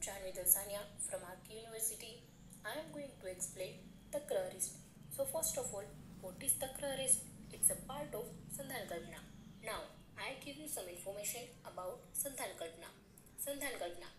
Janvi Dalsania from Arki University. I am going to explain the Takrarist. So first of all, what is the Takrarist? It's a part of Sandhan Kalpana. Now, I give you some information about Sandhan Kalpana. Sandhan Kalpana.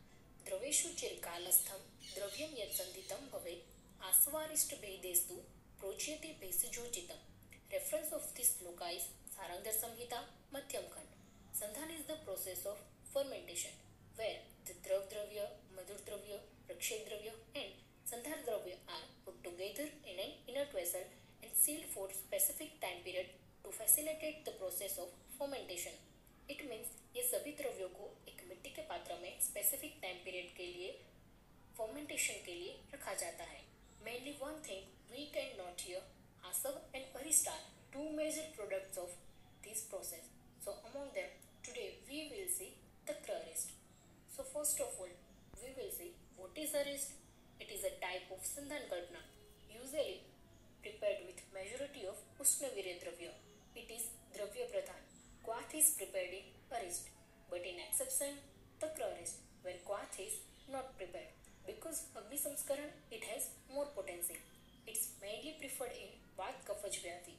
द्रवेषु चिरकालस्थं द्रव्यं यत् सन्धितं भवेत् आस्वारिष्ट भेदेस्तु प्रोच्यते भेषजोचितम् Reference of this sloka is Sarangdar Samhita Madhyam Khand. Sandhan is the process of fermentation where the Drav Dravya, Madhur Dravya, Rakshet Dravya and Sandhar Dravya are put together in an inert vessel and sealed for specific time period to facilitate the process of fermentation. It means ये सभी द्रव्यों को एक मिट्टी के पात्र में specific time period के लिए फर्मेंटेशन के लिए रखा जाता है mainly one thing we can not here Asav and Aristar, two major products of this process. So among them, today we will see the crurist. So first of all, we will see what is arist. It is a type of Sandhan Kalpana, usually prepared with majority of Ushnavirya Dravya. It is Dravya Pradhan. Quath is prepared in arist, but in exception, the crurist, where quath is not prepared. संस्करण it has more potency it's mainly preferred in vata kaphaja vyadhi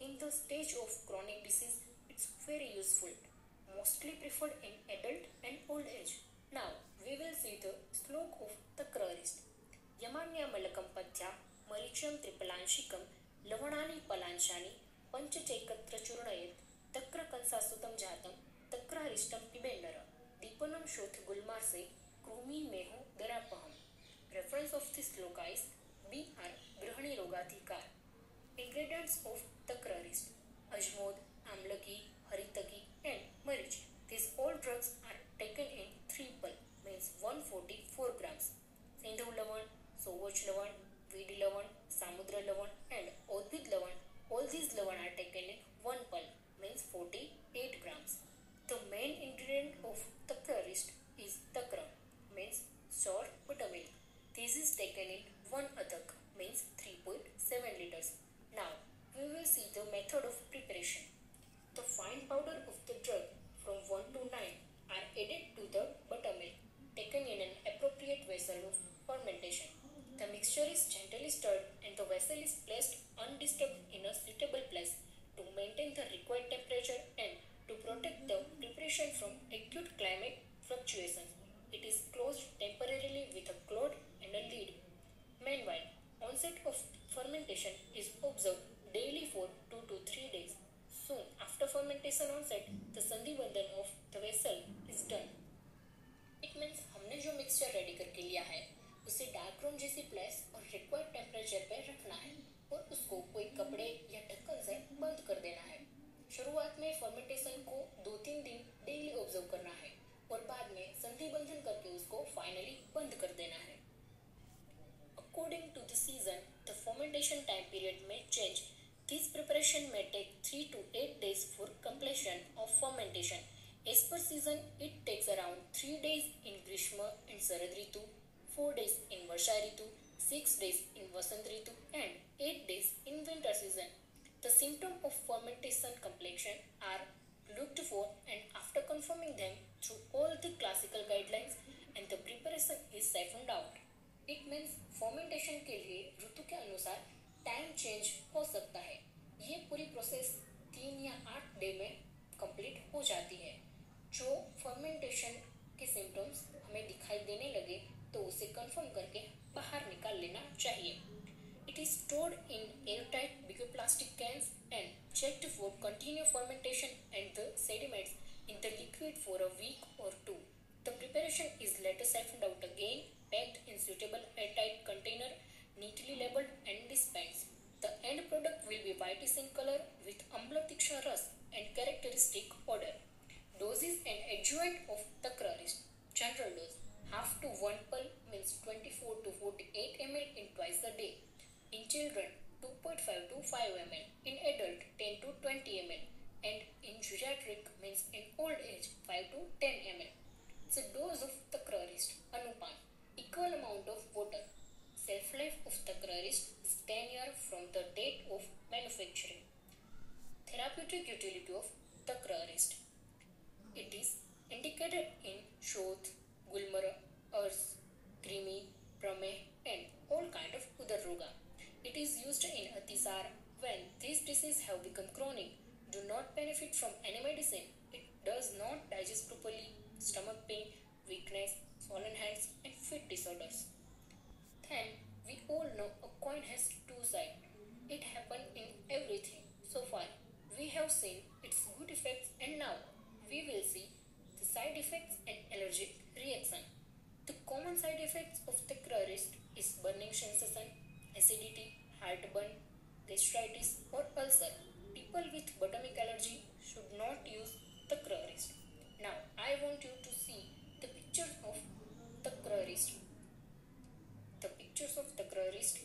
in the stage of chronic disease it's very useful mostly preferred in adult and old age now we will see the sloka of the Christ यमान्यामलकम पथ्या मरीचम त्रिपलांशिकम लवणानि पलांशानि पञ्चचैकत्र चूर्णयत् तक्र कंसासुतं जातं तक्र हरिष्टं पिबेन्दर दीपनं शोथ गुल्मार्से कृमीन् मेहो दरापहम Reference of this sloka is आर गृहिणी रोगाधिकार ingredients of Takrarist Ajmod, Amlaki, Haritaki and Marich. These all drugs are taken in 3 pul means 144 grams. Sindhu Lavan, Sovach Lavan, This is taken in 1 adak means 3.7 liters. Now we will see the method of preparation. The fine powder of the drug from 1 to 9 are added to the buttermilk taken in an appropriate vessel of fermentation. The mixture is gently stirred and the vessel is placed onset of fermentation is observed daily for 2 to 3 days. Soon after fermentation onset, the sandhi bandhan of the vessel is done. It means हमने जो mixture ready करके लिया है उसे dark room जैसी place और required temperature पे रखना है और उसको कोई कपड़े या ढक्कन से बंद कर देना है शुरुआत में फर्मेंटेशन को दो तीन दिन डेली ऑब्ज़र्व करना है और बाद में संधि बंधन करके उसको फाइनली बंद कर देना है According to the season, the fermentation time period may change. This preparation may take 3 to 8 days for completion of fermentation. As per season, it takes around 3 days in Grishma and Sarad Ritu, 4 days in Varsha Ritu, 6 days in Vasant Ritu and 8 days in winter season. The symptom of fermentation completion are looked for and after confirming them through all the classical guidelines and the preparation is siphoned out. It means fermentation के लिए ऋतु के अनुसार time change हो सकता है ये पूरी process तीन या आठ डे में कंप्लीट हो जाती है। जो फर्मेंटेशन के सिम्टम्स हमें दिखाई देने लगे तो उसे कंफर्म करके बाहर निकाल लेना चाहिए। It is stored in airtight big plastic cans and checked for continue fermentation and sediments in the liquid for a week or two the preparation is later siphoned out again packed in suitable airtight container neatly labelled and dispense the end product will be whitish in colour with amla tikshna rasa and characteristic odor. Doses and adjuvant of Well, these diseases have become chronic, do not benefit from any medicine. It does not digest properly, stomach pain, weakness, swollen hands, and foot disorders. Then, we all know a coin has two sides. It happens in everything. So far, we have seen its good effects, and now we will see the side effects and allergic reaction. The common side effects of the crurist is burning sensation, acidity, heartburn, gastritis, or ulcer. People with botanic allergy should not use the crurist. Now, I want you to see the pictures of the crurist. The pictures of the crurist.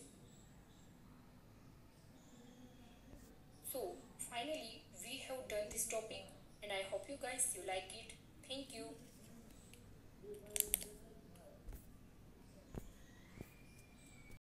So, finally, we have done this topic and I hope you guys you like it. Thank you.